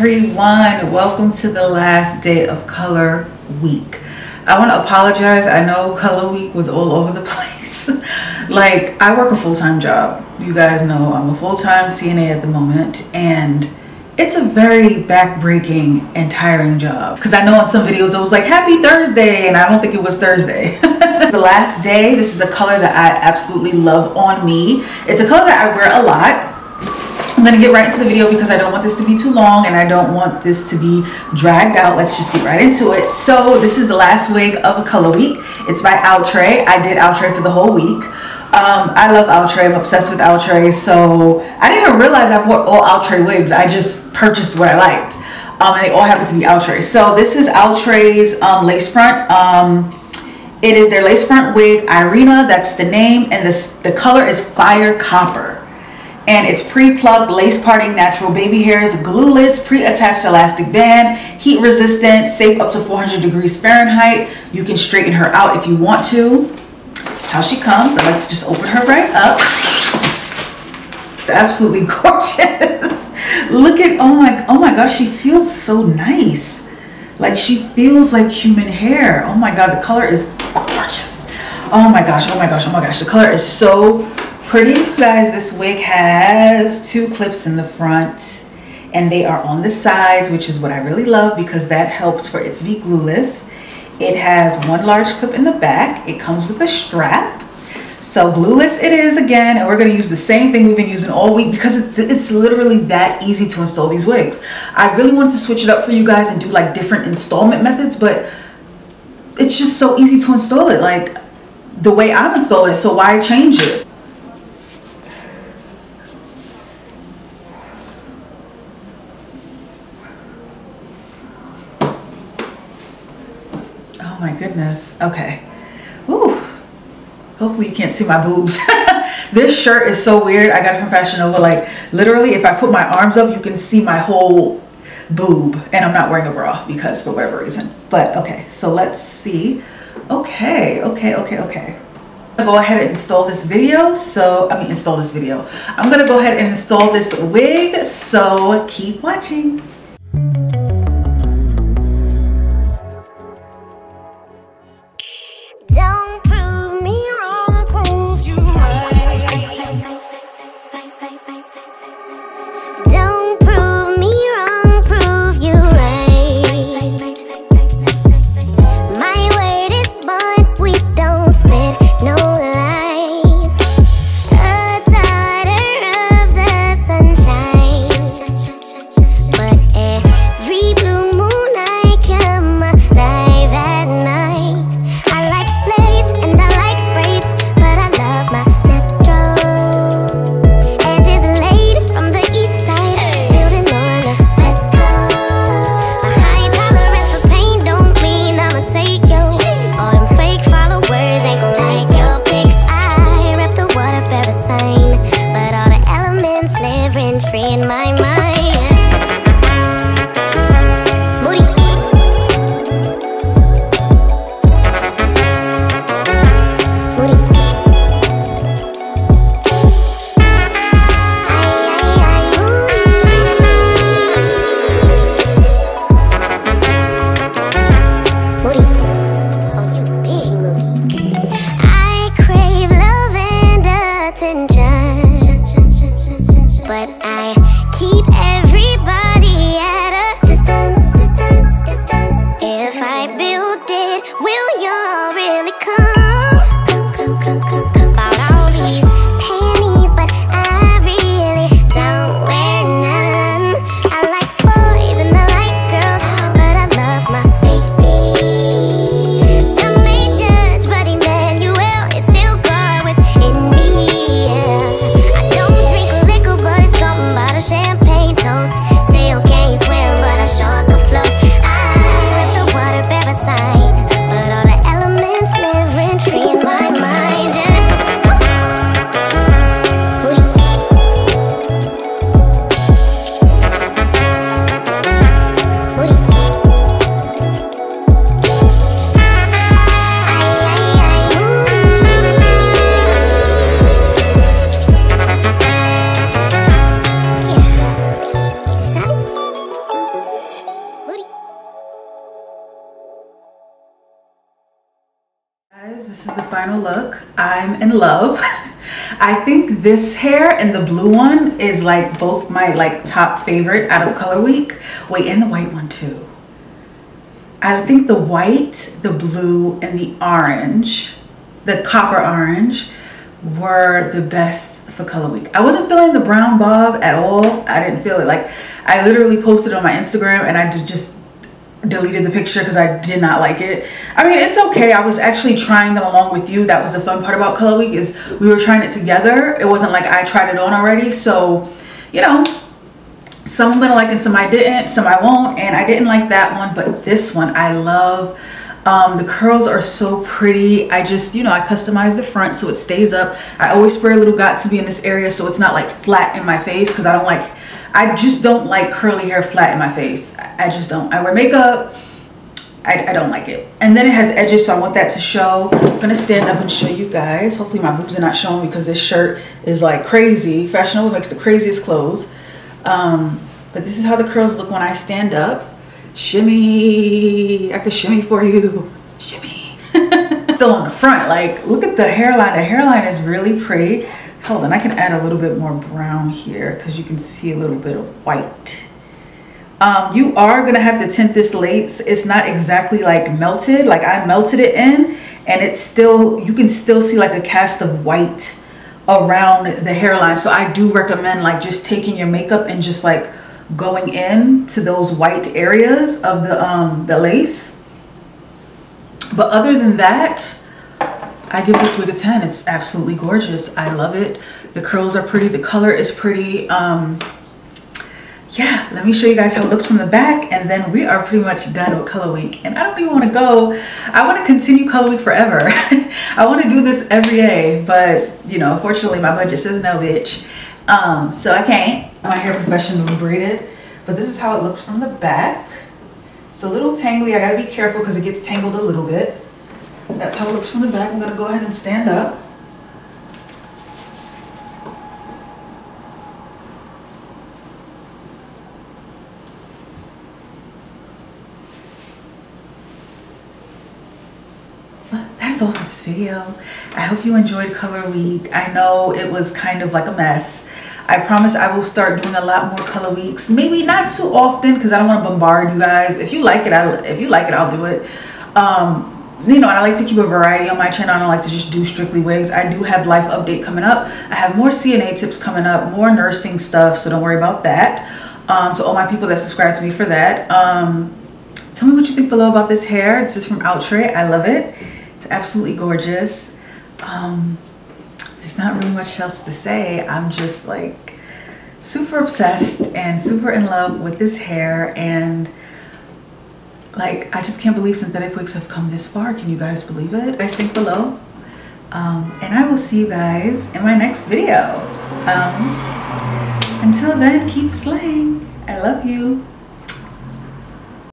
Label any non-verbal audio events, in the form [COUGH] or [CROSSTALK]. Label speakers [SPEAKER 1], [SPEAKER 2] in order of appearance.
[SPEAKER 1] everyone. Welcome to the last day of color week. I want to apologize. I know color week was all over the [LAUGHS] place. Like i work a full-time job. You guys know i'm a full-time cna at the moment and it's a very back-breaking and tiring job. Because i know in some videos it was like happy thursday and i don't think it was thursday. [LAUGHS] The last day this is a color that i absolutely love on me. It's a color that i wear a lot I'm gonna get right into the video because I don't want this to be too long and I don't want this to be dragged out. Let's just get right into it. So this is the last wig of a color week. It's by Outre. I did Outre for the whole week. Um, I love Outre. I'm obsessed with Outre. So I didn't even realize I bought all Outre wigs. I just purchased what I liked. Um, and they all happen to be Outre. So this is Outre's um, lace front. Um, it is their lace front wig, Irena. That's the name. And this, the color is Fire Copper and it's pre-plucked lace parting natural baby hairs glueless pre-attached elastic band heat resistant safe up to 400 degrees fahrenheit. You can straighten her out if you want to. That's how she comes. And let's just open her right up. Absolutely [LAUGHS] gorgeous. Look at oh my oh my gosh she feels so nice. Like she feels like human hair. Oh my god the color is gorgeous. Oh my gosh oh my gosh oh my gosh the color is so pretty. Guys, this wig has two clips in the front and they are on the sides, which is what I really love because that helps for it to be glueless. It has one large clip in the back. It comes with a strap. So glueless it is again, and we're gonna use the same thing we've been using all week because it's literally that easy to install these wigs. I really wanted to switch it up for you guys and do like different installment methods, but it's just so easy to install it like the way I'm installing it, so why change it? My goodness. Okay. Ooh. Hopefully you can't see my boobs. [LAUGHS] this shirt is so weird. I got it from Fashion Nova. Like literally if I put my arms up, you can see my whole boob. And I'm not wearing a bra because for whatever reason. But okay, so let's see. Okay, okay, okay, okay. I'm gonna go ahead and install this video. So, I mean install this video. I'm gonna go ahead and install this wig. So keep watching. This is the final look. I'm in love. [LAUGHS] I think this hair and the blue one is like both my like top favorite out of Color Week. Wait, and the white one too. I think the white, the blue, and the orange, the copper orange, were the best for Color Week. I wasn't feeling the brown bob at all. I didn't feel it. Like, I literally posted on my Instagram and I did just deleted the picture because I did not like it. I mean, it's okay. I was actually trying them along with you. That was the fun part about Color Week is we were trying it together. It wasn't like I tried it on already. So, you know, some I'm gonna like and some I didn't, some I won't. And I didn't like that one, but this one I love. Um, the curls are so pretty. I just, you know, I customize the front so it stays up. I always spray a little Got2b in this area so it's not like flat in my face because I don't like, I just don't like curly hair flat in my face. I just don't. I wear makeup. I, I, don't like it. And then it has edges, so I want that to show. I'm gonna stand up and show you guys. Hopefully my boobs are not showing because this shirt is like crazy. Fashion Nova makes the craziest clothes. Um, but this is how the curls look when I stand up. Shimmy, I can shimmy for you. Shimmy. [LAUGHS] Still on the front, like look at the hairline. The hairline is really pretty. Hold on, I can add a little bit more brown here because you can see a little bit of white. Um, you are gonna have to tint this lace. It's not exactly like melted, like I melted it in and it's still, you can still see like a cast of white around the hairline. So I do recommend like just taking your makeup and just like going in to those white areas of the, um, the lace. But other than that, I give this wig a 10. It's absolutely gorgeous. I love it. The curls are pretty. The color is pretty. Um, yeah, let me show you guys how it looks from the back and then we are pretty much done with Color Week. And I don't even want to go. I want to continue Color Week forever. [LAUGHS] I want to do this every day, but you know, unfortunately my budget says no, bitch. Um, so I can't. My hair professionally braided, but this is how it looks from the back. It's a little tangly. I gotta be careful because it gets tangled a little bit. That's how it looks from the back. I'm gonna go ahead and stand up. that's all for this video. I hope you enjoyed Color Week. I know it was kind of like a mess. I promise I will start doing a lot more color weeks. Maybe not too often because I don't want to bombard you guys. If you like it, I if you like it, I'll do it. Um, you know, I like to keep a variety on my channel. I don't like to just do strictly wigs. I do have life update coming up. I have more CNA tips coming up, more nursing stuff, so don't worry about that. Um, to all my people that subscribe to me for that. Um, tell me what you think below about this hair. This is from Outre. I love it. It's absolutely gorgeous. Um, there's not really much else to say. I'm just like super obsessed and super in love with this hair and like I just can't believe synthetic wigs have come this far. Can you guys believe it? Guys think below. Um, and I will see you guys in my next video. Um, until then, keep slaying. I love you.